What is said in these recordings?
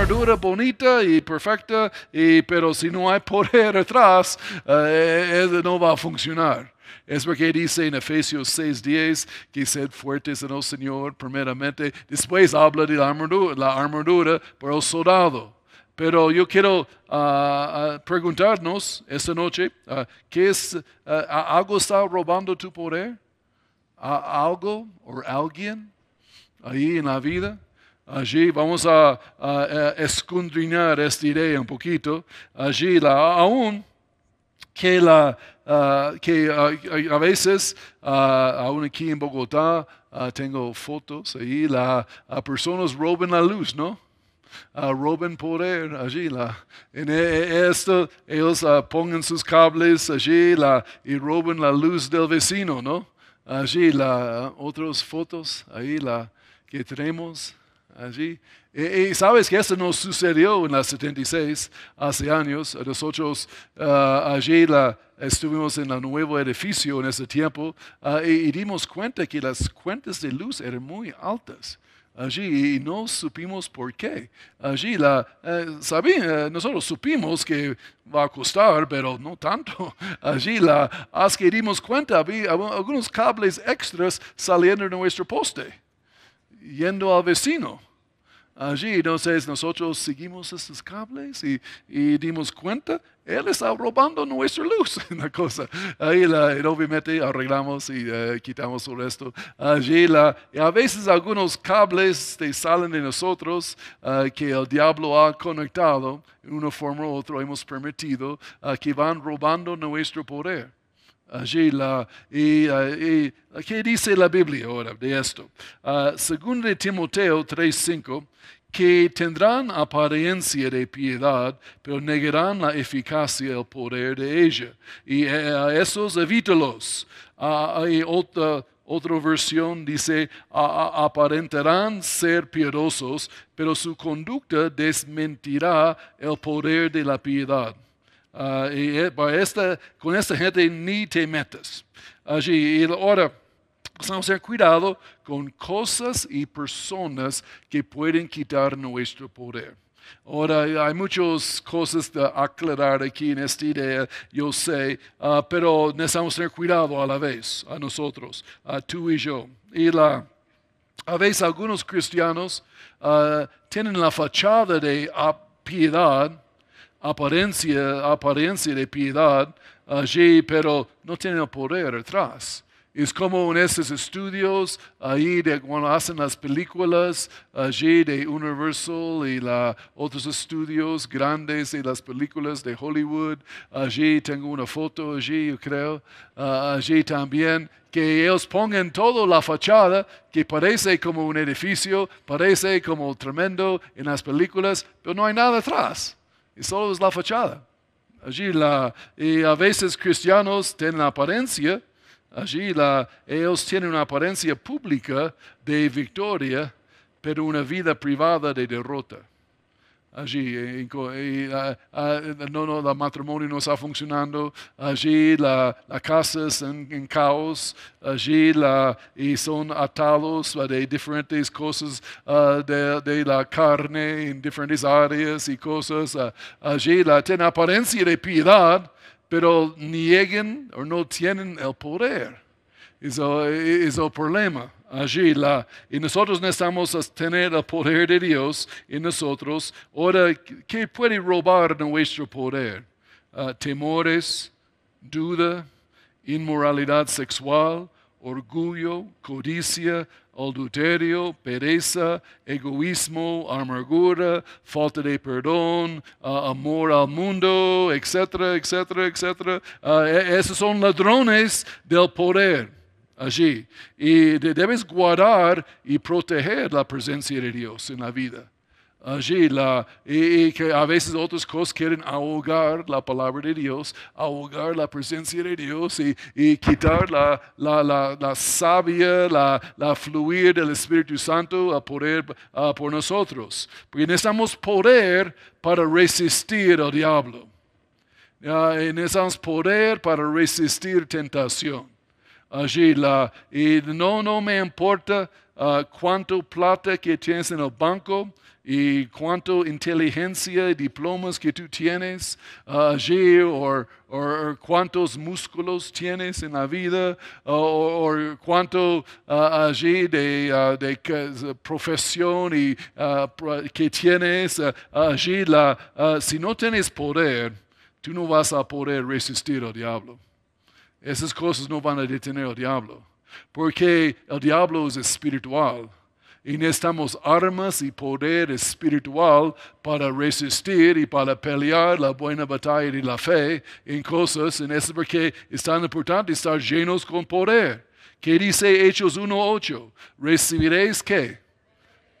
armadura bonita y perfecta, y, pero si no hay poder atrás, eh, eh, no va a funcionar. Es porque dice en Efesios 6:10 que sed fuertes en el Señor primeramente, después habla de la armadura, la por el soldado. Pero yo quiero ah, ah, preguntarnos esta noche, ah, ¿qué es, algo está robando tu poder? ¿Algo o alguien ahí en la vida? Allí vamos a, escondrinar esta idea un poquito. Allí la, aún que, la, que a veces, aún aquí en Bogotá, tengo fotos ahí, las personas roban la luz, ¿no? uh, roben poder allí. La, en e, e, esto ellos uh, pongan sus cables allí la, y roben la luz del vecino, ¿no? Allí la, otras fotos ahí la, que tenemos allí. Y, sabes que eso no sucedió en la 76, hace años. Nosotros uh, allí la, estuvimos en el nuevo edificio en ese tiempo uh, y, dimos cuenta que las cuentas de luz eran muy altas allí y no supimos por qué. Allí la, eh, eh, nosotros supimos que va a costar, pero no tanto. Allí la, haz que dimos cuenta, había algunos cables extras saliendo de nuestro poste, yendo al vecino. Allí entonces nosotros seguimos estos cables y, y dimos cuenta, Él está robando nuestra luz, una cosa. Ahí la, obviamente arreglamos y eh, quitamos el resto. Allí la, a veces algunos cables te salen de nosotros eh, que el diablo ha conectado en una forma u otra, hemos permitido uh, que van robando nuestro poder. Allí la, y, y, ¿qué dice la Biblia ahora de esto? segundo de Timoteo 3:5 que tendrán apariencia de piedad, pero negarán la eficacia y el poder de ella. Y eh, a esos evítalos. hay otra, otra versión dice, aparentarán ser piadosos, pero su conducta desmentirá el poder de la piedad. Ah, y eh, esta, con esta gente ni te metas. Allí, y ahora, Vamos a tener cuidado con cosas y personas que pueden quitar nuestro poder. Ahora, hay muchas cosas de aclarar aquí en esta idea, yo sé, uh, pero necesitamos tener cuidado a la vez, a nosotros, a tú y yo. Y la, a veces algunos cristianos uh, tienen la fachada de piedad, apariencia, apariencia de piedad allí, pero no tienen poder atrás. Es como en esos estudios, ahí de cuando hacen las películas, allí de Universal y la, otros estudios grandes de las películas de Hollywood. Allí tengo una foto, allí yo creo. Ah, allí también, que ellos pongan toda la fachada que parece como un edificio, parece como tremendo en las películas, pero no hay nada atrás. Y solo es la fachada. Allí la, y a veces cristianos tienen apariencia Allí ellos tienen una apariencia pública de victoria, pero una vida privada de derrota. Allí, ah, ah, no, no, el matrimonio no está funcionando. Allí la, casa es en, caos. Allí la, son atados de diferentes cosas ah, de, la carne en diferentes áreas y cosas. allí la tiene apariencia de piedad, pero nieguen o no tienen el poder. Es el, problema allí. La, y nosotros necesitamos tener el poder de Dios en nosotros. Ahora, ¿qué puede robar nuestro poder? Uh, temores, duda, inmoralidad sexual, orgullo, codicia, adulterio, pereza, egoísmo, amargura, falta de perdón, uh, amor al mundo, etcétera, etcétera, etcétera. Uh, esos son ladrones del poder allí. Y debes guardar y proteger la presencia de Dios en la vida allí la, y, que a veces otras cosas quieren ahogar la palabra de Dios, ahogar la presencia de Dios y, quitar la, la, la, la sabia, la, fluir del Espíritu Santo a poder por nosotros. Porque necesitamos poder para resistir al diablo. necesitamos poder para resistir tentación allí la, y no, no me importa ah, cuánto plata que tienes en el banco y cuánto inteligencia y diplomas que tú tienes ah, allí o, cuántos músculos tienes en la vida o, cuánto ah, allí de, de, profesión y, que tienes allí. La, si no tienes poder, tú no vas a poder resistir al diablo. Esas cosas no van a detener al diablo, porque el diablo es espiritual y necesitamos armas y poder espiritual para resistir y para pelear la buena batalla de la fe en cosas. En eso porque es tan importante estar llenos con poder. ¿Qué dice Hechos 1.8? ¿Recibiréis qué?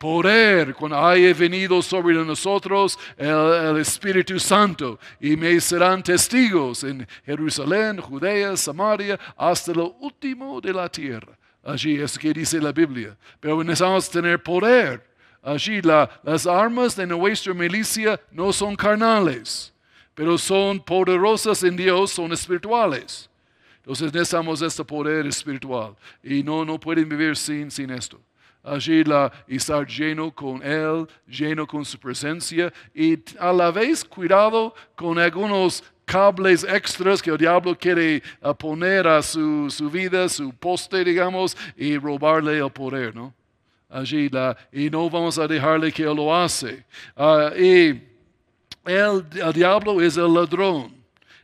Poder cuando haya venido sobre nosotros el, Espíritu Santo y me serán testigos en Jerusalén, Judea, Samaria, hasta lo último de la tierra. Allí es que dice la Biblia. Pero necesitamos tener poder. Allí las armas de nuestra milicia no son carnales, pero son poderosas en Dios, son espirituales. Entonces necesitamos este poder espiritual y no, no pueden vivir sin, sin esto allí la, estar lleno con Él, lleno con su presencia y a la vez cuidado con algunos cables extras que el diablo quiere eh, poner a su, su vida, su poste, digamos, y robarle el poder, ¿no? Allí la, y no vamos a dejarle que él lo hace. Ah, y el, el diablo es el ladrón,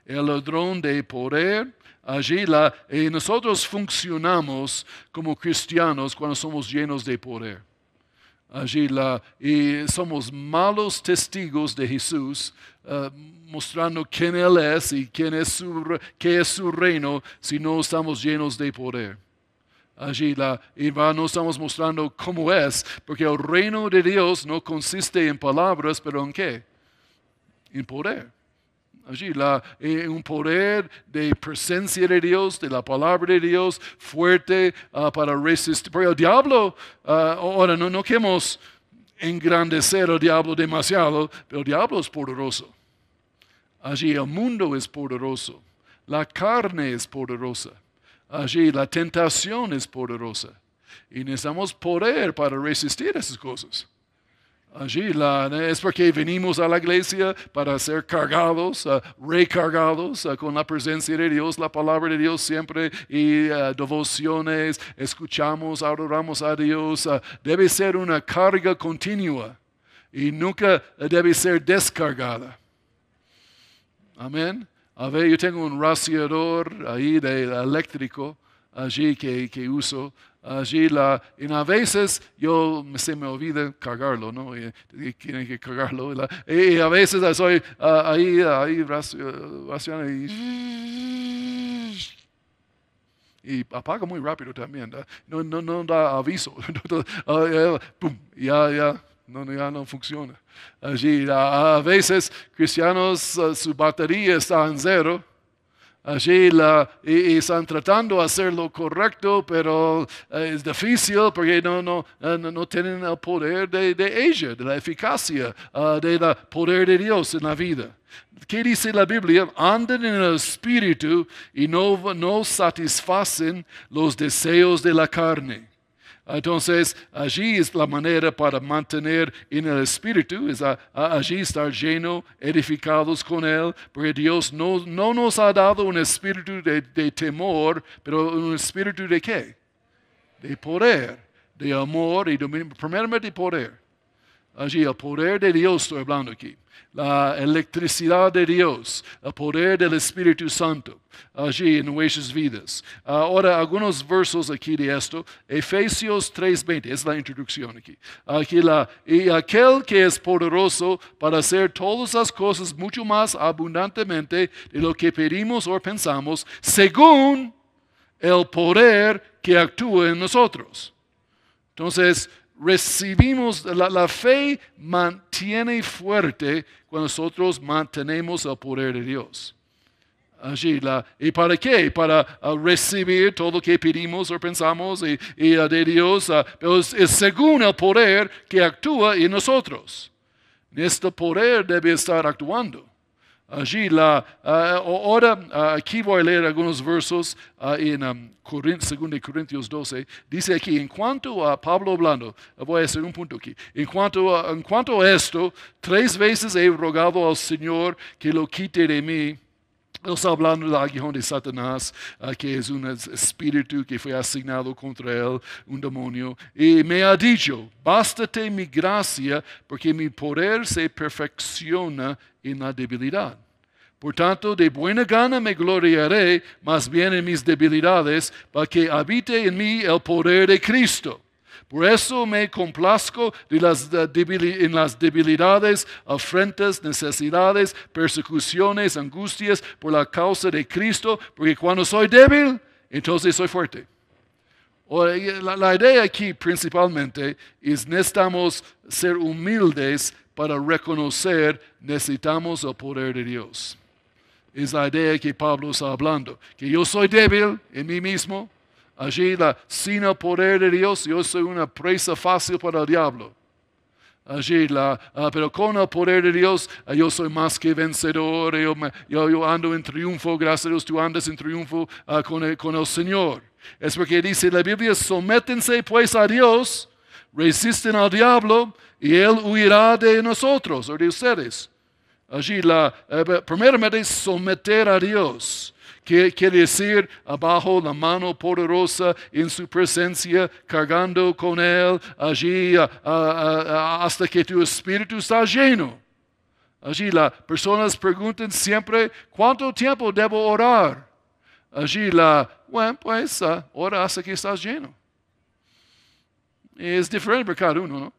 el ladrón de poder, Allí la, y nosotros funcionamos como cristianos cuando somos llenos de poder. Allí la, y somos malos testigos de Jesús, eh, mostrando quién Él es y quién es su, qué es su reino si no estamos llenos de poder. Allí la, y no estamos mostrando cómo es, porque el reino de Dios no consiste en palabras, pero en qué? En poder allí, la, eh, un poder de presencia de Dios, de la palabra de Dios fuerte ah, para resistir. Porque el diablo, ah, ahora no, no queremos engrandecer al diablo demasiado, pero el diablo es poderoso. Allí el mundo es poderoso, la carne es poderosa, allí la tentación es poderosa. Y necesitamos poder para resistir esas cosas. Allí es porque venimos a la iglesia para ser cargados, uh, recargados uh, con la presencia de Dios, la palabra de Dios siempre y uh, devociones, escuchamos, adoramos a Dios. debe ser una carga continua y nunca debe ser descargada. Amén. A ver, yo tengo un rociador ahí de eléctrico allí que, que uso allí la, y a veces yo se me olvida cargarlo, ¿no? Y, tienen que cargarlo. Y, a veces soy uh, ahí, ahí, y, y apaga muy rápido también, no, no, no da aviso, uh, pum, ya, ya, no, ya no funciona. Allí, a veces cristianos, uh, su batería está en cero allí están tratando de hacer lo correcto, pero eh, es difícil porque no, no, eh, no, tienen el poder de, de, ella, de la eficacia, uh, del poder de Dios en la vida. ¿Qué dice la Biblia? Anden en el Espíritu y no, no satisfacen los deseos de la carne. Entonces, allí es la manera para mantener en el Espíritu, es allí estar lleno, edificados con Él, porque Dios no, no nos ha dado un espíritu de, de, temor, pero un espíritu de qué? De poder, de amor y dominio, primeramente poder. Allí el poder de Dios estoy hablando aquí la electricidad de Dios, el poder del Espíritu Santo allí en nuestras vidas. Ahora, algunos versos aquí de esto. Efesios 3:20, es la introducción aquí. Aquí la, y aquel que es poderoso para hacer todas las cosas mucho más abundantemente de lo que pedimos o pensamos, según el poder que actúa en nosotros. Entonces, recibimos, la, fe mantiene fuerte cuando nosotros mantenemos el poder de Dios. Allí, ¿y para qué? Para uh, recibir todo lo que pedimos o pensamos y, uh, de Dios, uh, pero es, según el poder que actúa en nosotros. Este poder debe estar actuando. Allí la, ah, ahora ah, aquí voy a leer algunos versos uh, en um, 2 Corintios 12. Dice aquí, en cuanto a Pablo hablando, voy a hacer un punto aquí. En cuanto, a, en cuanto a esto, tres veces he rogado al Señor que lo quite de mí. Él está hablando del aguijón de Satanás, que es un espíritu que fue asignado contra él, un demonio. Y me ha dicho, bástate mi gracia, porque mi poder se perfecciona en la debilidad. Por tanto, de buena gana me gloriaré más bien en mis debilidades, para que habite en mí el poder de Cristo. Por eso me complazco de las en las debilidades, afrentas, necesidades, persecuciones, angustias por la causa de Cristo, porque cuando soy débil, entonces soy fuerte. La, la idea aquí principalmente es necesitamos ser humildes para reconocer necesitamos el poder de Dios. Es la idea que Pablo está hablando, que yo soy débil en mí mismo, allí la, sin el poder de Dios yo soy una presa fácil para el diablo. Allí la, ah, pero con el poder de Dios ah, yo soy más que vencedor, yo, yo, ando en triunfo, gracias a Dios tú andas en triunfo ah, con, el, con el Señor. Es porque dice la Biblia, sométense pues a Dios, resisten al diablo y Él huirá de nosotros o de ustedes. Allí, la, eh, primeramente, someter a Dios. Que quiere decir abajo la mano poderosa en su presencia, cargando con Él allí hasta que tu espíritu está lleno. Allí las personas preguntan siempre, ¿cuánto tiempo debo orar? Allí la, bueno, pues uh, ora hasta que estás lleno. Es diferente para cada uno, ¿no?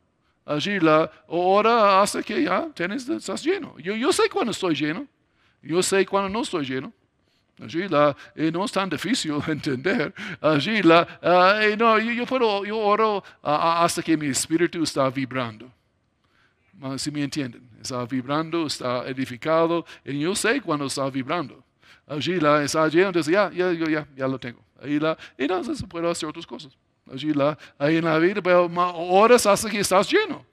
allí la hora hasta que ya tienes, estás lleno. Yo, yo sé cuando estoy lleno, yo sé cuando no estoy lleno. Allí la, no es tan difícil entender. Allí la, uh, no, yo, puedo, yo oro hasta que mi espíritu está vibrando. Si me entienden, está vibrando, está edificado, y yo sé cuando está vibrando. Allí la, está lleno, entonces ya, ya, ya, ya lo tengo. Ahí la, y entonces puedo hacer otras cosas. Allí la, ahí en la vida, pero horas hasta que estás lleno.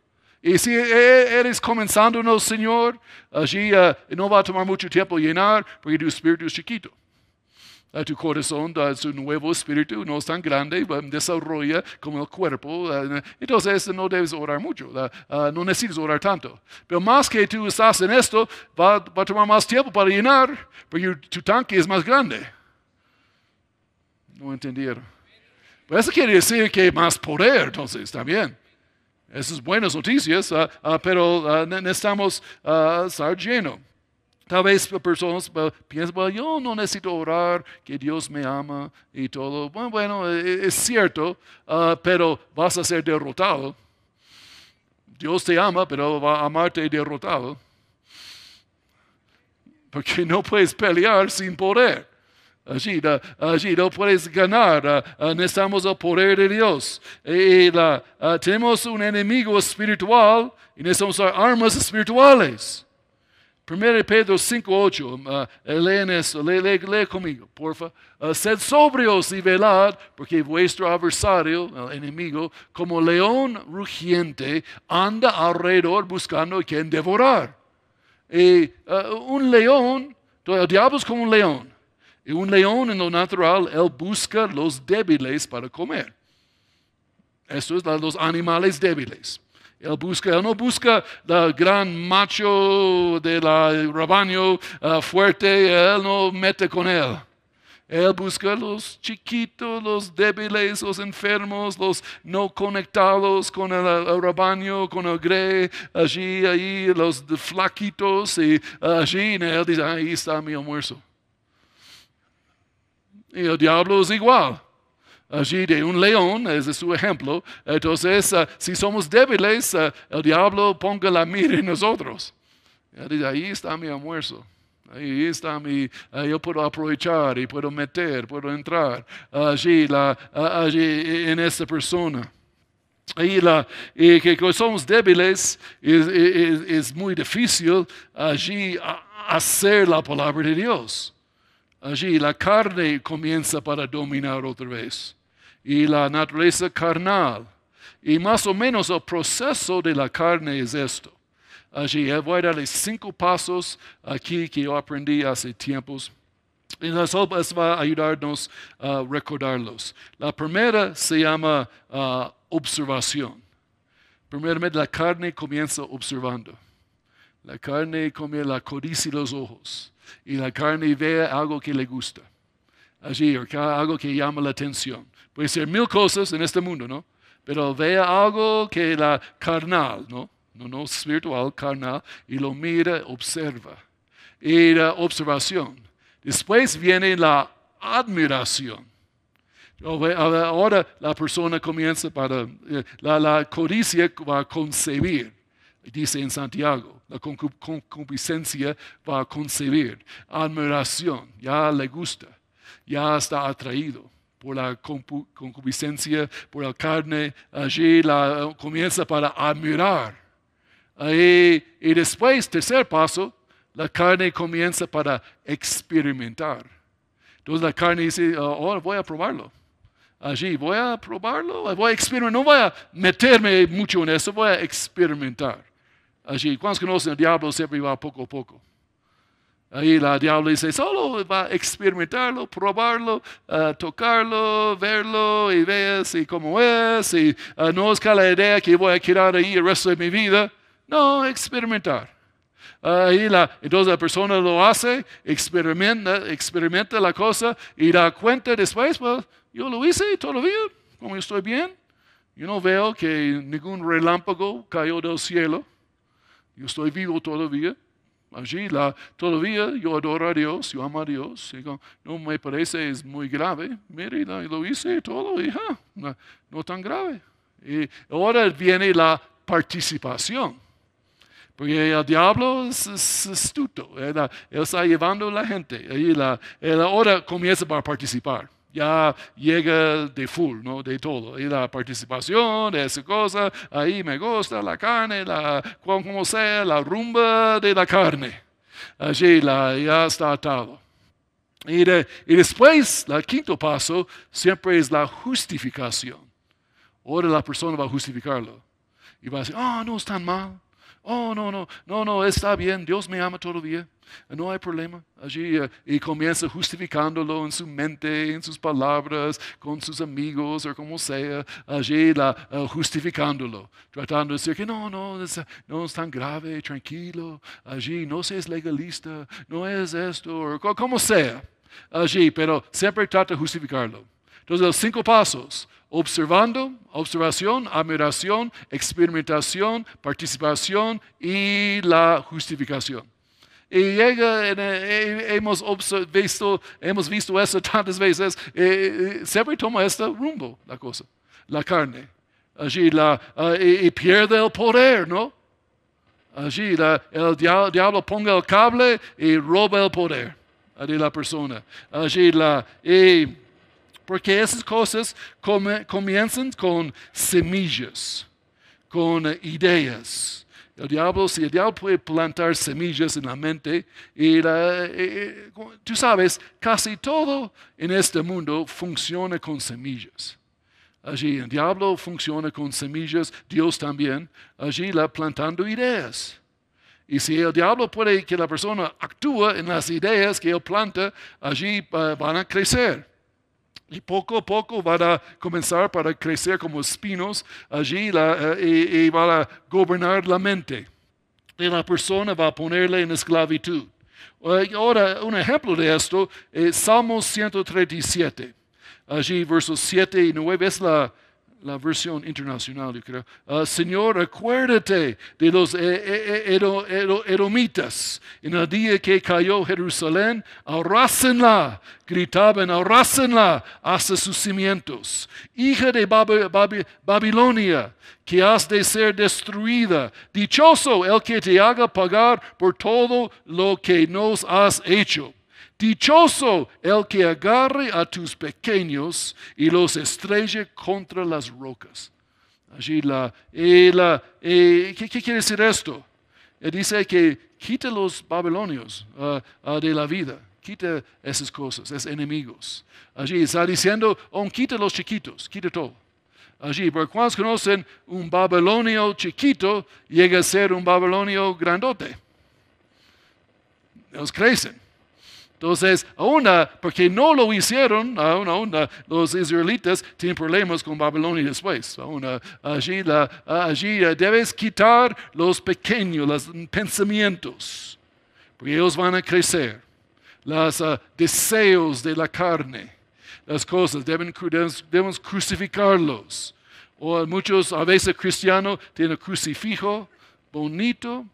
Y si e, eres comenzando en el Señor, allí uh, no va a tomar mucho tiempo llenar porque tu espíritu es chiquito. Uh, tu corazón, uh, nuevo espíritu no es tan grande, desarrolla como el cuerpo. entonces no debes orar mucho, no necesitas orar tanto. Pero más que tú estás en esto, va, va a tomar más tiempo para llenar porque tu tanque es más grande. No entendieron. Pues eso quiere decir que más poder, entonces, también. Esas buenas noticias, uh, uh, pero uh, necesitamos estar llenos. Tal vez personas piensan, bueno, yo no necesito orar, que Dios me ama y todo. Bueno, bueno e, e, es cierto, pero vas a ser derrotado. Dios te ama, pero va a amarte derrotado. Porque no puedes pelear sin poder. Allí no puedes ganar, necesitamos el poder de Dios. Y tenemos un enemigo espiritual y necesitamos armas espirituales. 1 Pedro 5.8, uh, leen eso, lee, lee, conmigo, porfa. Uh, sed sobrios y velad, porque vuestro adversario, el enemigo, como león rugiente, anda alrededor buscando a quien devorar. Y uh, un león, el diablo es como un león. Y un león en lo natural, él busca los débiles para comer. Esto es los animales débiles. Él busca, él no busca el gran macho del rebaño uh, fuerte, él no mete con él. Él busca los chiquitos, los débiles, los enfermos, los no conectados con el, rebaño, con el grey, allí, ahí, los flaquitos, y allí, él dice, ahí está mi almuerzo. Y el diablo es igual. Allí de un león, es su ejemplo. Entonces, uh, si somos débiles, uh, el diablo ponga la mira en nosotros. dice, ahí está mi almuerzo. Ahí está mi, uh, yo puedo aprovechar y puedo meter, puedo entrar allí, la, allí en esta persona. Y, la, y que somos débiles, es, es, es muy difícil allí hacer la palabra de Dios allí la carne comienza para dominar otra vez. Y la naturaleza carnal. Y más o menos el proceso de la carne es esto. allí. Eh, voy a darle cinco pasos aquí que yo aprendí hace tiempos. Y eso va a ayudarnos a recordarlos. La primera se llama ah, observación. Primeramente, la carne comienza observando. La carne come la codicia de los ojos. Y la carne ve algo que le gusta. Allí, algo que llama la atención. Puede ser mil cosas en este mundo, ¿no? Pero ve algo que la carnal, ¿no? No, no espiritual, carnal, y lo mira, observa. Y la observación. Después viene la admiración. Ahora la persona comienza para, eh, la, la codicia va a concebir, dice en Santiago, la concupiscencia va a concebir, admiración, ya le gusta, ya está atraído por la concupiscencia, por la carne, allí la comienza para admirar. y después, tercer paso, la carne comienza para experimentar. Entonces la carne dice, ahora voy a probarlo. Allí voy a probarlo, voy a experimentar, no voy a meterme mucho en eso, voy a experimentar. Allí, cuando conocen el diablo siempre va poco a poco. Ahí la diablo dice, solo va a experimentarlo, probarlo, uh, tocarlo, verlo y veas y cómo es. Y uh, no es que la idea que voy a quedar ahí el resto de mi vida. No, experimentar. Ahí la, entonces la persona lo hace, experimenta, experimenta la cosa y da cuenta después, pues yo lo hice todavía, como estoy bien. Yo no veo que ningún relámpago cayó del cielo. Yo estoy vivo todavía. Allí la, todavía yo adoro a Dios, yo amo a Dios. no me parece es muy grave. Mire, lo hice todo y no, no tan grave. Y ahora viene la participación. Porque el diablo es, astuto, él, está llevando a la gente. Y la, ahora comienza a participar. Ya llega de full, ¿no? De todo. Y la participación esa cosa, ahí me gusta la carne, la, como sea, la rumba de la carne. Allí la, ya está atado. Y, y después, el quinto paso siempre es la justificación. Ahora la persona va a justificarlo. Y va a decir, oh, no es tan mal. Oh, no, no, no, no, está bien, Dios me ama todavía, no hay problema. Allí eh, y comienza justificándolo en su mente, en sus palabras, con sus amigos o como sea, allí la, eh, justificándolo, tratando de decir que no, no, no es tan grave, tranquilo, allí no seas legalista, no es esto, o como sea, allí, pero siempre trata de justificarlo. Entonces, los cinco pasos, observando, observación, admiración, experimentación, participación y la justificación. Y llega, hemos, visto, hemos visto eso tantas veces, eh, eh, siempre toma este rumbo la cosa, la carne. Allí la, ah, y, pierde el poder, ¿no? Allí el diablo, diablo, ponga el cable y roba el poder de la persona. Allí la... Y, porque esas cosas comienzan con semillas, con ideas. El diablo, si el diablo puede plantar semillas en la mente, y tú sabes, casi todo en este mundo funciona con semillas. Allí el diablo funciona con semillas, Dios también, allí la plantando ideas. Y si el diablo puede que la persona actúe en las ideas que él planta, allí van a crecer. Y poco a poco van a comenzar para crecer como espinos allí eh, y, van a gobernar la mente. Y la persona va a ponerle en esclavitud. Ahora, un ejemplo de esto es Salmos 137. Allí, versos 7 y 9 es la, la versión internacional, yo creo. Ah, Señor, acuérdate de los eh, eh, edomitas. En el día que cayó Jerusalén, arrásenla, gritaban, arrásenla hasta sus cimientos. Hija de Babilonia, que has de ser destruida. Dichoso el que te haga pagar por todo lo que nos has hecho. Dichoso el que agarre a tus pequeños y los estrelle contra las rocas. Allí la, ¿qué, quiere decir esto? Él dice que quite los babilonios ah, ah, de la vida, quite esas cosas, esos enemigos. Allí está diciendo, oh, quite los chiquitos, quite todo. allí. Porque cuando conocen un babilonio chiquito, llega a ser un babilonio grandote. Ellos crecen. Entonces, aún porque no lo hicieron, aún, aún los israelitas tienen problemas con Babilonia después. Aún, allí, debes quitar los pequeños, los pensamientos, porque ellos van a crecer. Los ah, deseos de la carne, las cosas, debemos crucificarlos. O muchos, a veces cristianos, tienen crucifijo bonito,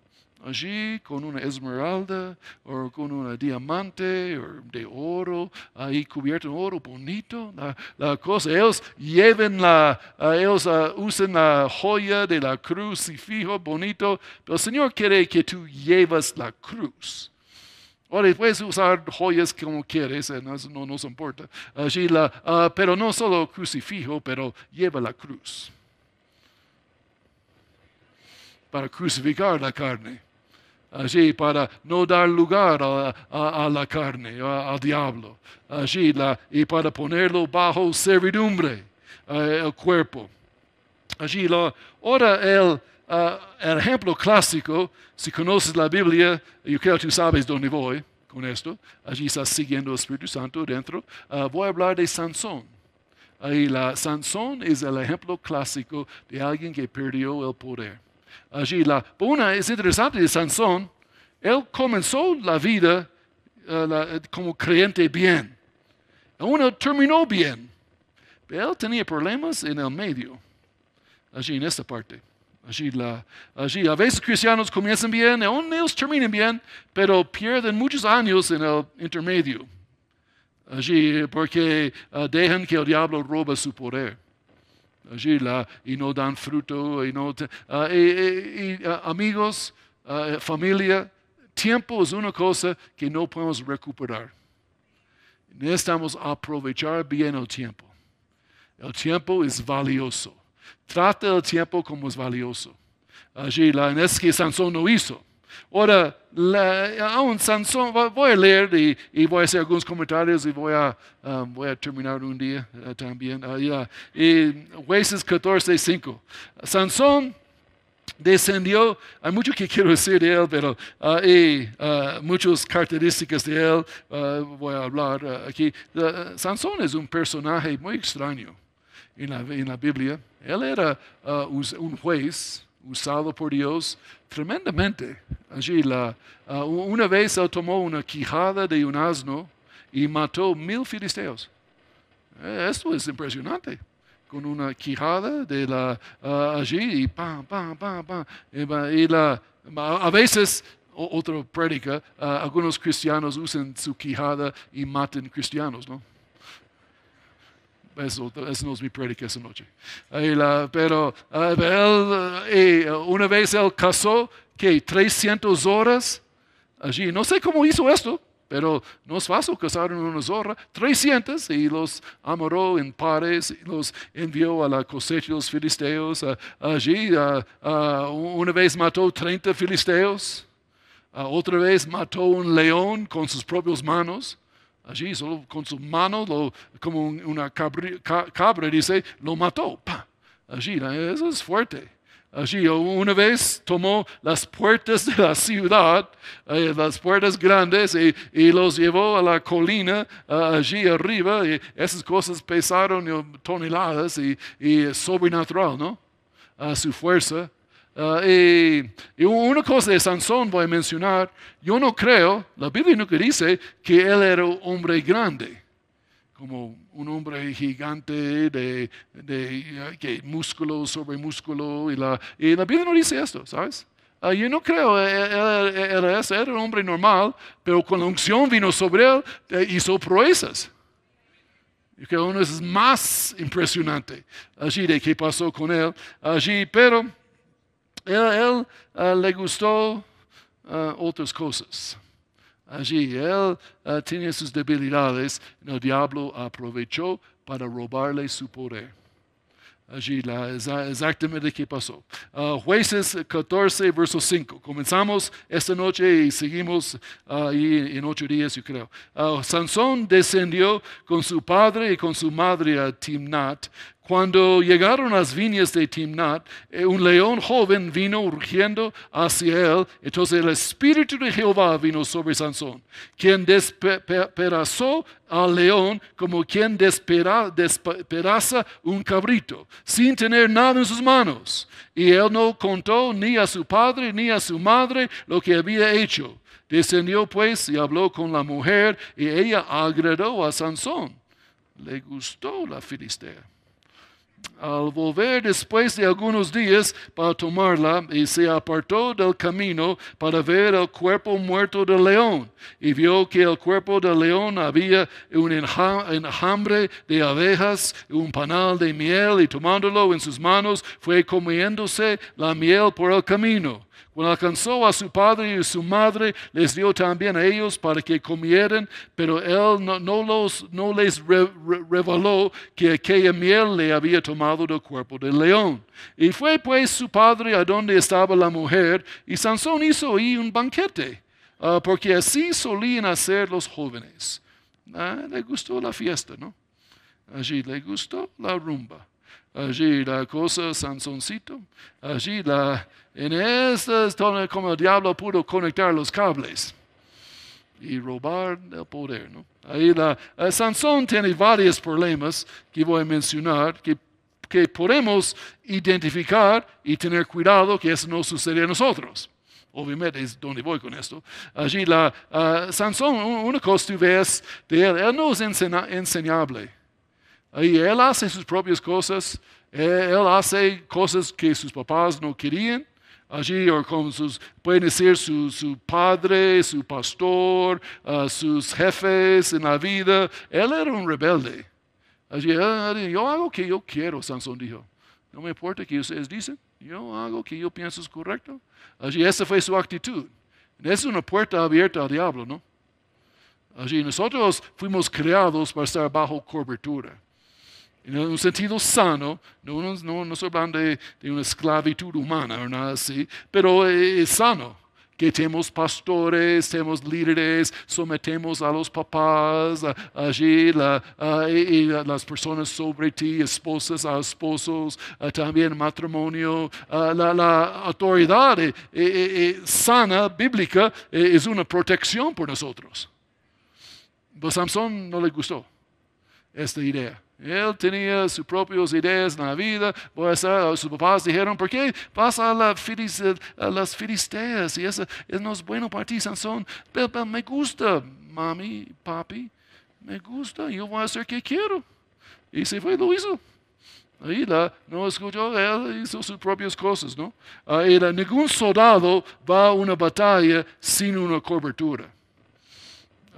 allí con una esmeralda o con un diamante o de oro, ahí cubierto en oro bonito. La, cosa, ellos lleven la, ellos uh, usan la joya de la cruz y fijo bonito, pero el Señor quiere que tú llevas la cruz. Ahora puedes usar joyas como quieres, eh, no, no nos importa. Allí la, uh, pero no solo crucifijo, pero lleva la cruz para crucificar la carne allí para no dar lugar a, la carne, al diablo, allí la, y para ponerlo bajo servidumbre, eh, el cuerpo. Allí, la, ahora el, eh, el ejemplo clásico, si conoces la Biblia, yo creo que tú sabes dónde voy con esto, allí estás siguiendo el Espíritu Santo dentro, eh, voy a hablar de Sansón. Ahí la Sansón es el ejemplo clásico de alguien que perdió el poder allí. La, una es interesante de Sansón, él comenzó la vida eh, como creyente bien. Uno terminó bien, pero él tenía problemas en el medio, allí en esta parte. Allí, la, allí a veces cristianos comienzan bien, aún ellos terminan bien, pero pierden muchos años en el intermedio. Allí, porque uh, dejan que el diablo roba su poder allí la, y no dan fruto. Y no ah, ah, amigos, ah, familia, tiempo es una cosa que no podemos recuperar. Necesitamos aprovechar bien el tiempo. El tiempo es valioso. Trata el tiempo como es valioso. Allí, la, es que Sansón no hizo. Ahora, aún Sansón, voy a leer y, voy a hacer algunos comentarios y voy a, um, voy a terminar un día uh, también. Uh, y Jueces 14, 5. Sansón descendió, hay mucho que quiero decir de él, pero uh, y, muchas características de él voy a hablar aquí. Sansón es un personaje muy extraño en la, en la Biblia. Él era un juez usado por Dios tremendamente. Allí la, uh, una vez él tomó una quijada de un asno y mató mil filisteos. Eh, esto es impresionante. Con una quijada de la, uh, allí y pam, pam, pam, pam. Y, la, a veces otra prédica, uh, algunos cristianos usan su quijada y matan cristianos, ¿no? Eso, no es mi predica esa noche. pero él, una vez él casó, que 300 horas allí. No sé cómo hizo esto, pero no es fácil casar en una zorra. 300 y los amarró en pares y los envió a la cosecha de los filisteos. allí una vez mató 30 filisteos. otra vez mató un león con sus propias manos allí, solo con su mano, como una cabra, dice, lo mató. Allí, eso es fuerte. Allí, una vez tomó las puertas de la ciudad, eh, las puertas grandes, y, los llevó a la colina, allí arriba, y esas cosas pesaron toneladas y, y sobrenatural, ¿no? A su fuerza. Ah, y, una cosa de Sansón voy a mencionar, yo no creo, la Biblia no dice que él era un hombre grande, como un hombre gigante de, de músculo sobre músculo, y la, y la Biblia no dice esto, ¿sabes? Ah, yo no creo, él, era, era un hombre normal, pero con la unción vino sobre él, e hizo proezas. Que uno es más impresionante allí de qué pasó con él allí, pero él, ah, le gustó ah, otras cosas. Allí él uh, tenía sus debilidades, el diablo aprovechó para robarle su poder. Allí la, exactamente qué pasó. jueces 14, verso 5. Comenzamos esta noche y seguimos ahí en ocho días, yo creo. Sansón descendió con su padre y con su madre a Timnat Cuando llegaron las viñas de Timnat, eh, un león joven vino urgiendo hacia él. Entonces el espíritu de Jehová vino sobre Sansón, quien despedazó al león como quien despedaza un cabrito, sin tener nada en sus manos. Y él no contó ni a su padre ni a su madre lo que había hecho. Descendió pues y habló con la mujer y ella agradó a Sansón. Le gustó la filistea. Al volver después de algunos días para tomarla, y se apartó del camino para ver el cuerpo muerto del león, y vio que el cuerpo del león había un enjambre de abejas, un panal de miel, y tomándolo en sus manos fue comiéndose la miel por el camino. Cuando alcanzó a su padre y su madre, les dio también a ellos para que comieran, pero él no, los, no les reveló que aquella miel le había tomado del cuerpo del león. Y fue pues su padre a donde estaba la mujer, y Sansón hizo ahí un banquete, ah, porque así solían hacer los jóvenes. Ah, le gustó la fiesta, ¿no? Allí le gustó la rumba. Allí la cosa, Sansoncito. Allí la, en estas, como el diablo pudo conectar los cables y robar el poder. ¿no? Ahí la, eh, Sansón tiene varios problemas que voy a mencionar que, que podemos identificar y tener cuidado que eso no suceda a nosotros. Obviamente es donde voy con esto. Allí la, uh, Sansón, una cosa tú ves de él, él no es enseñable. Ahí él hace sus propias cosas, él hace cosas que sus papás no querían. Allí, o con sus, pueden decir su, su padre, su pastor, uh, sus jefes en la vida. Él era un rebelde. Allí, yo hago lo que yo quiero, Sansón dijo. No me importa que ustedes dicen, yo hago lo que yo pienso es correcto. Allí, esa fue su actitud. Es una puerta abierta al diablo, ¿no? Allí, nosotros fuimos creados para estar bajo cobertura en un sentido sano, no, no, no estoy hablando de, una esclavitud humana o nada así, pero es sano que tenemos pastores, tenemos líderes, sometemos a los papás, allí y, las personas sobre ti, esposas a esposos, también matrimonio. la, la, autoridad eh, eh, eh, sana, bíblica, es una protección por nosotros. Pero Samson no le gustó esta idea. Él tenía sus propias ideas en la vida. Voy a sus papás dijeron, ¿por qué vas a, las filisteas? Y eso, no es bueno para ti, Sansón. Pero, me gusta, mami, papi. Me gusta, yo voy a hacer que quiero. Y se fue, lo hizo. Ahí la, no escuchó, él hizo sus propias cosas, ¿no? Ahí ningún soldado va a una batalla sin una cobertura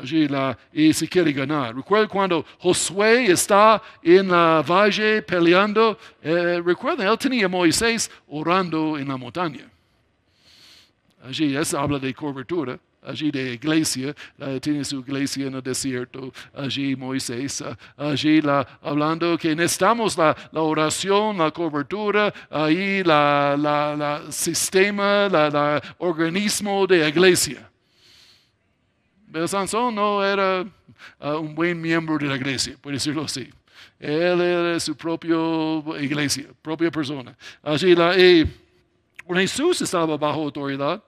allí la, y se quiere ganar. Recuerden cuando Josué está en la valle peleando, eh, recuerden, él tenía a Moisés orando en la montaña. Allí, eso habla de cobertura. Allí de iglesia, tiene su iglesia en el desierto, allí Moisés, allí la, hablando que necesitamos la, la oración, la cobertura, ahí la, la, la sistema, el organismo de iglesia. Sansón no era ah, un buen miembro de la iglesia, por decirlo así. Él era su propia iglesia, propia persona. Así la, y Jesús estaba bajo autoridad,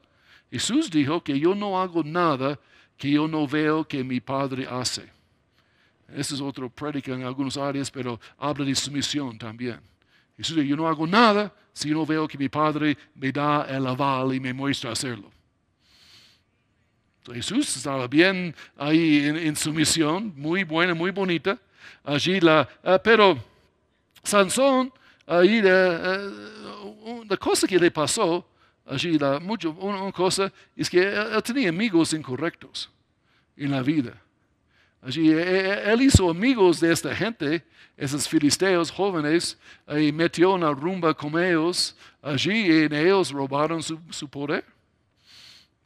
Jesús dijo que yo no hago nada que yo no veo que mi Padre hace. Ese es otro prédica en algunas áreas, pero habla de sumisión también. Jesús dijo, yo no hago nada si yo no veo que mi Padre me da el aval y me muestra hacerlo. Jesús estaba bien ahí en, su misión, muy buena, muy bonita. Allí la, ah, pero Sansón, ahí la, la, cosa que le pasó, allí la, mucho, una cosa es que él, tenía amigos incorrectos en la vida. Allí e, e, él hizo amigos de esta gente, esos filisteos jóvenes, y metió una rumba con ellos. Allí en ellos robaron su poder.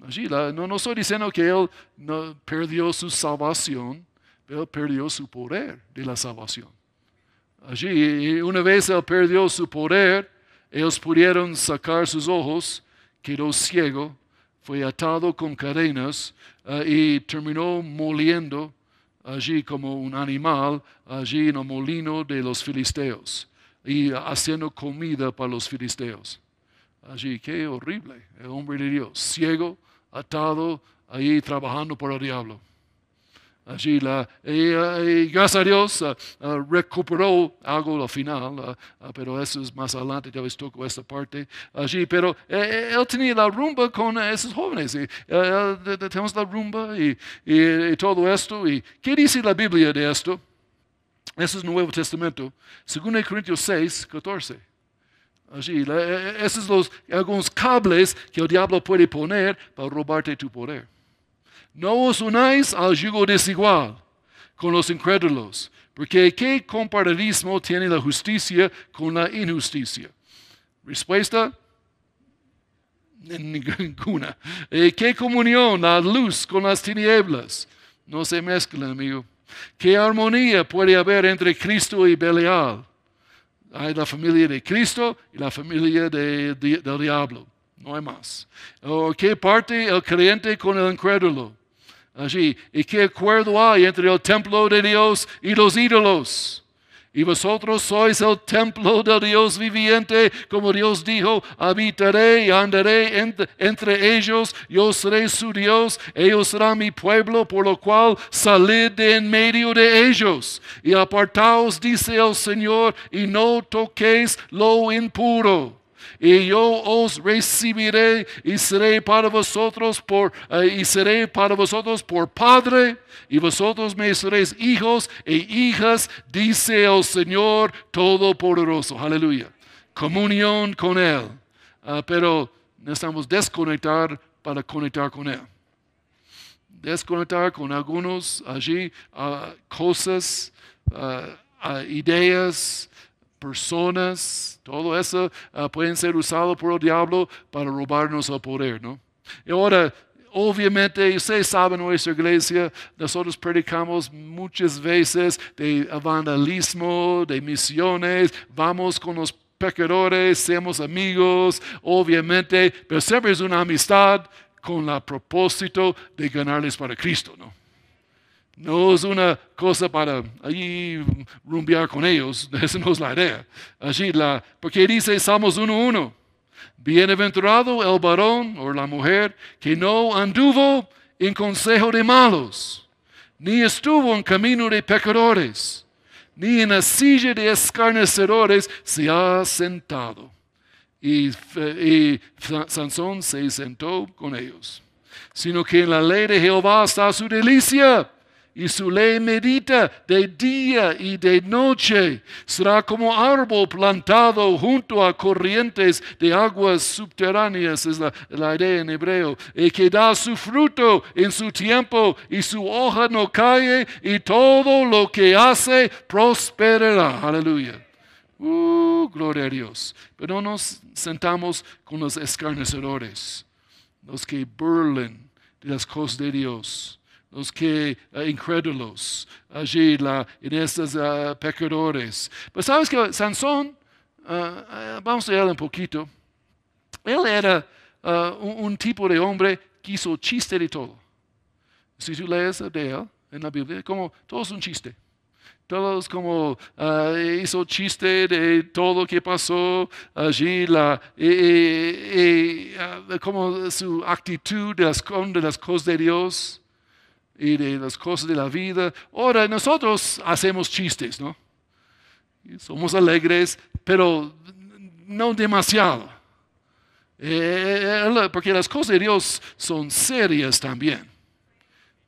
Allí, no, no estoy diciendo que él no perdió su salvación, pero perdió su poder de la salvación. Allí, una vez él perdió su poder, ellos pudieron sacar sus ojos, quedó ciego, fue atado con cadenas eh, y terminó moliendo allí como un animal, allí en el molino de los filisteos. y haciendo comida para los filisteos. Allí, qué horrible, el hombre de Dios, ciego, atado, ahí trabajando por el diablo. Allí, la, y, gracias a Dios, uh, uh, recuperó algo al final, uh, pero eso es más adelante, ya ves toco esta parte. Allí, pero eh, eh, él tenía la rumba con esos jóvenes. Y, tenemos la rumba y, y, todo esto. ¿Y qué dice la Biblia de esto? Eso es el Nuevo Testamento. 2 Corintios 6, 14. Allí, eh, esos son algunos cables que el diablo puede poner para robarte tu poder. No os unáis al yugo desigual con los incrédulos, porque ¿qué comparadismo tiene la justicia con la injusticia? Respuesta, ninguna. Eh, ¿Qué comunión la luz con las tinieblas? No se mezclan, amigo. ¿Qué armonía puede haber entre Cristo y Belial? Hay la familia de Cristo y la familia del diablo. No hay más. ¿Qué parte el creyente con el incrédulo? allí. ¿Y qué acuerdo hay entre el templo de Dios y los ídolos? Y vosotros sois el templo del Dios viviente, como Dios dijo, habitaré y andaré entre, ellos, yo seré su Dios, ellos serán mi pueblo, por lo cual salid de en medio de ellos. Y apartaos, dice el Señor, y no toquéis lo impuro y yo os recibiré y seré para vosotros por eh, y seré para vosotros por padre y vosotros me seréis hijos e hijas dice el Señor todopoderoso. Aleluya. Comunión con él. Ah, pero necesitamos desconectar para conectar con él. Desconectar con algunos allí ah, cosas uh, ideas personas, todo eso uh, pueden ser usado por el diablo para robarnos el poder, ¿no? Y ahora, obviamente, ustedes saben, nuestra iglesia, nosotros predicamos muchas veces de evangelismo, de misiones, vamos con los pecadores, seamos amigos, obviamente, pero siempre es una amistad con el propósito de ganarles para Cristo, ¿no? No es una cosa para ahí rumbear con ellos, esa no es la idea. Allí la, porque dice Salmos 1.1, bienaventurado el varón o la mujer que no anduvo en consejo de malos, ni estuvo en camino de pecadores, ni en la silla de escarnecedores se ha sentado. Y, y Sansón se sentó con ellos, sino que en la ley de Jehová está su delicia y su ley medita de día y de noche. Será como árbol plantado junto a corrientes de aguas subterráneas, es la, idea en hebreo, y que da su fruto en su tiempo y su hoja no cae y todo lo que hace prosperará. Aleluya. Uh, gloria a Dios. Pero no nos sentamos con los escarnecedores, los que burlen de las cosas de Dios los que uh, incrédulos allí la, en estos uh, pecadores. Pero sabes que Sansón, uh, vamos a ver un poquito, él era un, un, tipo de hombre que hizo chiste de todo. Si tú lees de él en la Biblia, como todo es un chiste. Todos como hizo chiste de todo que pasó allí, la, como su actitud de las, de las cosas de Dios y de las cosas de la vida. Ahora nosotros hacemos chistes, ¿no? Somos alegres, pero no demasiado. Eh, eh, porque las cosas de Dios son serias también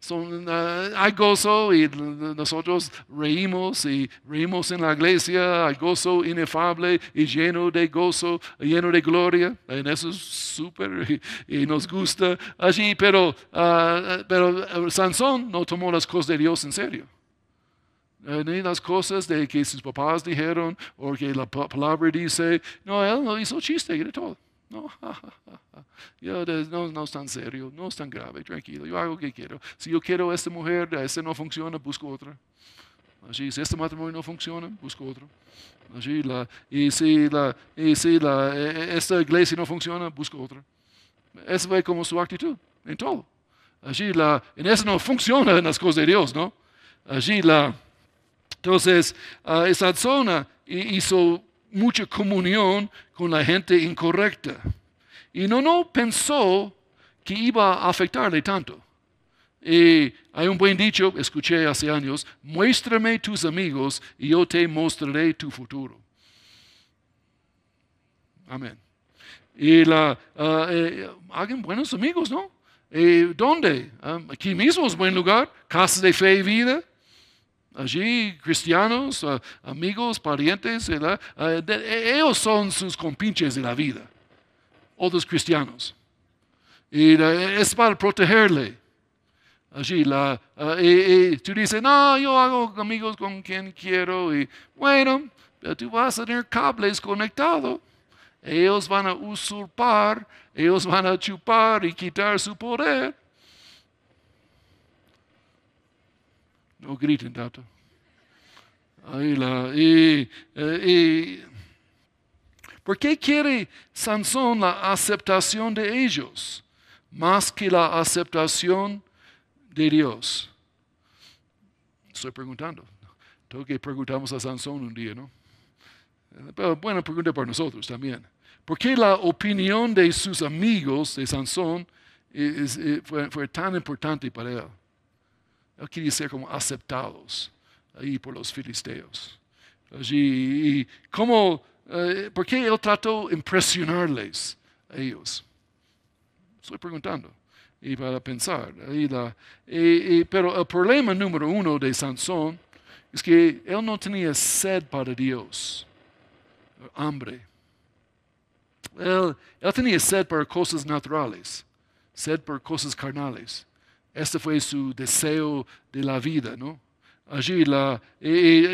son, uh, hay gozo y nosotros reímos y reímos en la iglesia, hay gozo inefable y lleno de gozo, lleno de gloria, en eso es súper y, nos gusta allí, pero, uh, pero Sansón no tomó las cosas de Dios en serio. Eh, ni las cosas de que sus papás dijeron o que la palabra dice, no, él no hizo chiste de todo. No, yo, no, no es tan serio, no es tan grave, tranquilo, yo hago lo que quiero. Si yo quiero a esta mujer, a esta no funciona, busco otra. Así, si este matrimonio no funciona, busco otro. Así, la, y si, la, y si la, e, e, esta iglesia no funciona, busco otra. Esa fue como su actitud en todo. Allí la, en eso no funciona en las cosas de Dios, ¿no? Allí la, entonces, esa zona hizo mucha comunión con la gente incorrecta. Y no, no pensó que iba a afectarle tanto. Y hay un buen dicho, escuché hace años, muéstrame tus amigos y yo te mostraré tu futuro. Amén. Y la, ah, eh, hagan buenos amigos, ¿no? ¿Dónde? Ah, aquí mismo es buen lugar, casa de fe y vida. Allí, cristianos, amigos, parientes, ellos son sus compinches de la vida. Otros cristianos. Y es para protegerle. Allí, la, tú dices, no, yo hago amigos con quien quiero. Y bueno, tú vas a tener cables conectados ellos van a usurpar, ellos van a chupar y quitar su poder. No griten tanto. Ahí la, y, eh, ¿Por qué quiere Sansón la aceptación de ellos más que la aceptación de Dios? Estoy preguntando. Tengo que preguntamos a Sansón un día, ¿no? Pero buena pregunta para nosotros también. ¿Por qué la opinión de sus amigos de Sansón fue, tan importante para él? Él quería ser como aceptados ahí por los filisteos. Allí, ¿cómo, eh, ¿Por qué él trató de impresionarles a ellos? Estoy preguntando y para pensar. pero el problema número uno de Sansón es que él no tenía sed para Dios hambre. Él, tenía sed por cosas naturales, sed por cosas carnales. Este fue su deseo de la vida, ¿no? Allí la,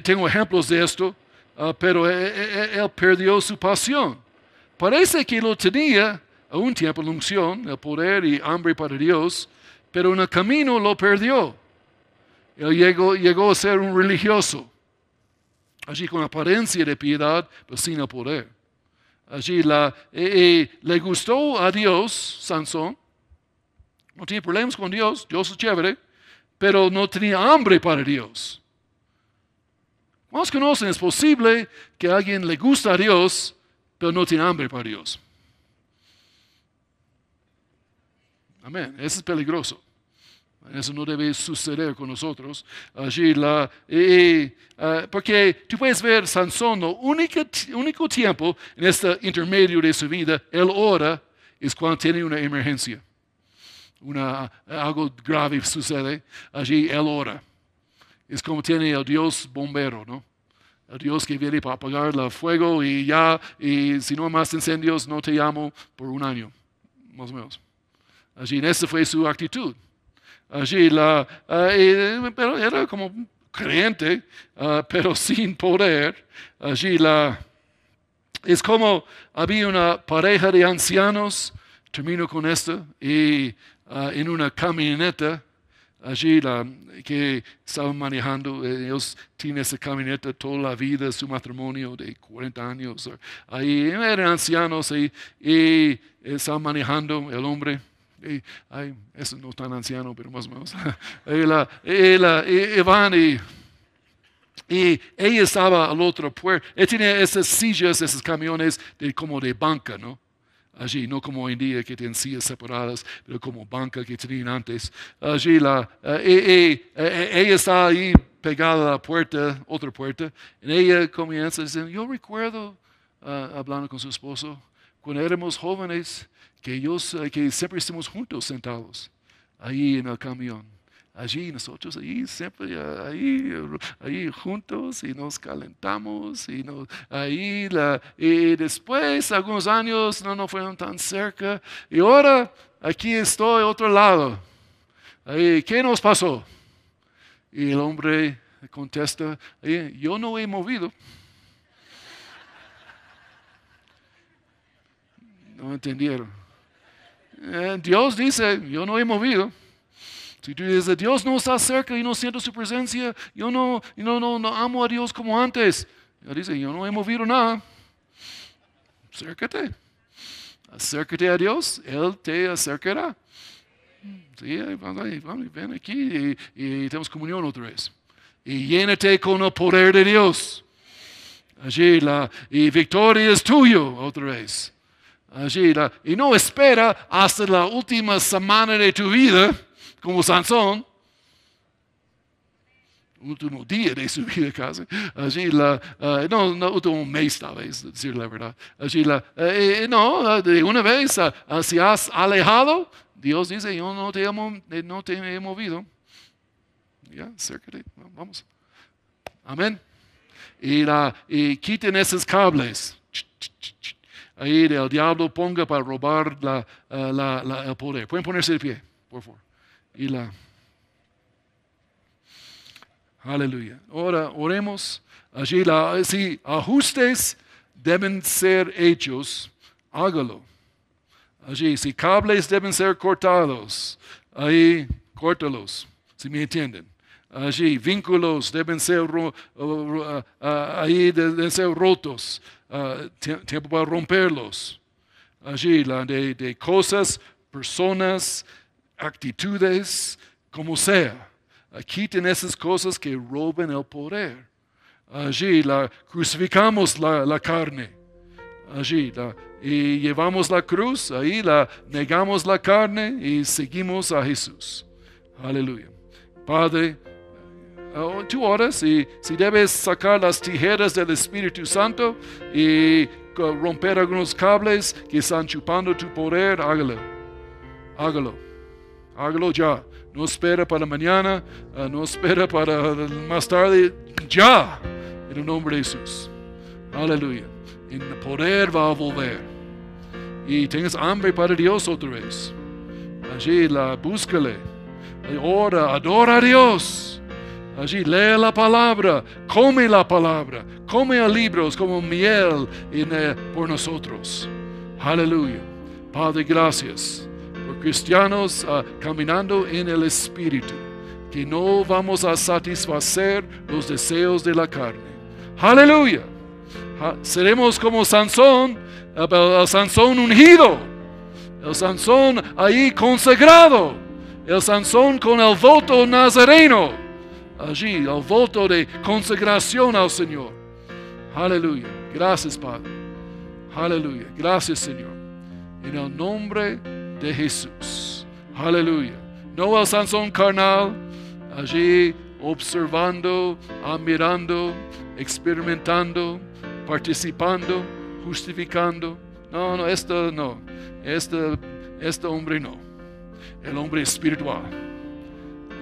tengo ejemplos de esto, ah, pero él, él, perdió su pasión. Parece que lo tenía a un tiempo la unción, el poder y hambre para Dios, pero en el camino lo perdió. Él llegó, llegó a ser un religioso allí con apariencia de piedad, pero sin el poder. Allí la, le gustó a Dios, Sansón, no tiene problemas con Dios, Dios es chévere, pero no tenía hambre para Dios. ¿Cuántos conocen? Es posible que a alguien le gusta a Dios, pero no tiene hambre para Dios. Amén. Eso es peligroso. Eso no debe suceder con nosotros. Allí la, ah, porque tú puedes ver Sansón, el único, único tiempo en este intermedio de su vida, él ora, es cuando tiene una emergencia. Una, algo grave sucede, allí él ora. Es como tiene el Dios bombero, ¿no? El Dios que viene para apagar el fuego y ya, y si no hay más incendios, no te llamo por un año, más o menos. Allí, esa fue su actitud allí, la, uh, pero era como creyente, uh, pero sin poder. Allí la, es como había una pareja de ancianos, termino con esto, y uh, en una camioneta, allí la, que estaban manejando, ellos tienen esa camioneta toda la vida, su matrimonio de 40 años, ahí eran ancianos y, y estaban manejando el hombre y, ay, eso no tan anciano, pero más o menos. y, van y, y ella estaba al otro puerto. Ella tenía esas sillas, esos camiones de, como de banca, ¿no? Allí, no como hoy en día que tienen sillas separadas, pero como banca que tenían antes. Allí, la, eh, ella está ahí pegada a la puerta, otra puerta, y ella comienza decir, yo recuerdo, ah, hablando con su esposo, cuando éramos jóvenes, que, ellos, que siempre estemos juntos sentados ahí en el camión. Allí nosotros, ahí siempre, ahí, ahí juntos y nos calentamos y nos, ahí la, y después algunos años no nos fueron tan cerca y ahora aquí estoy otro lado. Ahí, ¿Qué nos pasó? Y el hombre contesta, yo no he movido. No entendieron. Eh, Dios dice, yo no he movido. Si dices, Dios no está cerca y no siento su presencia, yo no, no, no, no amo a Dios como antes. Él dice, yo no he movido nada. Acércate. Acércate a Dios, Él te acercará. Sí, ven aquí y, y tenemos comunión otra vez. Y llénate con el poder de Dios Allí la, y victoria es tuyo otra vez. Allí la, y no espera hasta la última semana de tu vida, como Sansón, último día de su vida casi. Allí la, uh, no, no, último mes tal vez, decir la verdad. Allí la, uh, no, de una vez uh, si has alejado, Dios dice, yo no te, amo, no te he movido. Ya, acércate, vamos. Amén. Y, la, y quiten esos cables. Ahí el diablo ponga para robar la, la, la, el poder. Pueden ponerse de pie, por favor. Y la... Aleluya. Ahora oremos. Allí si ajustes deben ser hechos, hágalo. Allí, si cables deben ser cortados, ahí córtalos, si me entienden. Allí, vínculos deben ser, uh, uh, ahí deben ser rotos, uh, tiempo para romperlos. Allí, la de, de cosas, personas, actitudes, como sea quiten esas cosas que roben el poder. Allí la crucificamos la, carne. Allí y llevamos la cruz, ahí la negamos la carne y seguimos a Jesús. Aleluya. Padre, oh, tú oras y si debes sacar las tijeras del Espíritu Santo y romper algunos cables que están chupando tu poder, hágalo. Hágalo. Hágalo ya. No espera para mañana, ah, no espera para más tarde, ya, en el nombre de Jesús. Aleluya. El poder va a volver. Y tengas hambre para Dios otra vez. Allí la búscale. Ora, adora a Dios. Allí lee la palabra, come la palabra, come libros como miel eh, por nosotros. Aleluya. Padre, gracias cristianos ah, caminando en el Espíritu, que no vamos a satisfacer los deseos de la carne. Aleluya. seremos como Sansón, el Sansón ungido, el Sansón ahí consagrado, el Sansón con el voto nazareno, allí el voto de consagración al Señor. Aleluya. Gracias, Padre. Aleluya. Gracias, Señor. En el nombre de Jesús. Aleluya. No el Sansón carnal, allí observando, admirando, experimentando, participando, justificando. No, no, esto no. Este, este hombre no. El hombre espiritual.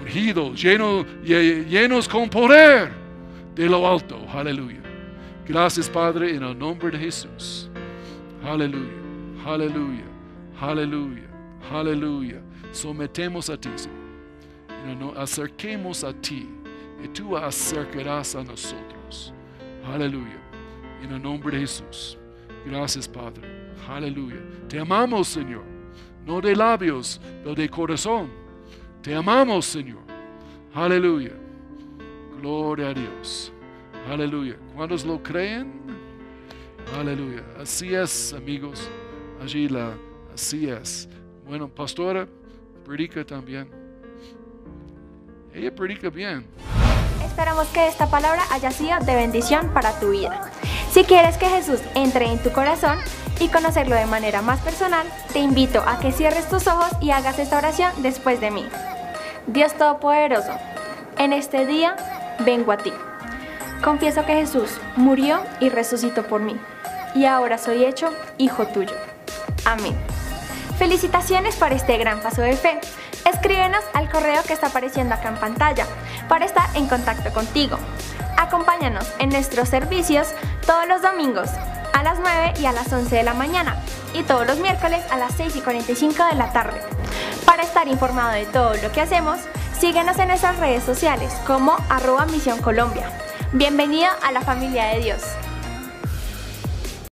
Ungido, lleno, llenos con poder de lo alto. Aleluya. Gracias, Padre, en el nombre de Jesús. Aleluya. Aleluya. Aleluya, aleluya. Sometemos a ti, Señor. acerquemos a ti y tú acercarás a nosotros. Aleluya. En el nombre de Jesús. Gracias, Padre. Aleluya. Te amamos, Señor. No de labios, pero de corazón. Te amamos, Señor. Aleluya. Gloria a Dios. Aleluya. ¿Cuántos lo creen? Aleluya. Así es, amigos. Allí la Así es. Bueno, pastora, predica también. Ella predica bien. Esperamos que esta palabra haya sido de bendición para tu vida. Si quieres que Jesús entre en tu corazón y conocerlo de manera más personal, te invito a que cierres tus ojos y hagas esta oración después de mí. Dios Todopoderoso, en este día vengo a ti. Confieso que Jesús murió y resucitó por mí, y ahora soy hecho hijo tuyo. Amén. Felicitaciones por este gran paso de fe. Escríbenos al correo que está apareciendo acá en pantalla para estar en contacto contigo. Acompáñanos en nuestros servicios todos los domingos a las 9 y a las 11 de la mañana y todos los miércoles a las 6 y 45 de la tarde. Para estar informado de todo lo que hacemos, síguenos en nuestras redes sociales como arroba Misión Colombia. Bienvenido a la familia de Dios.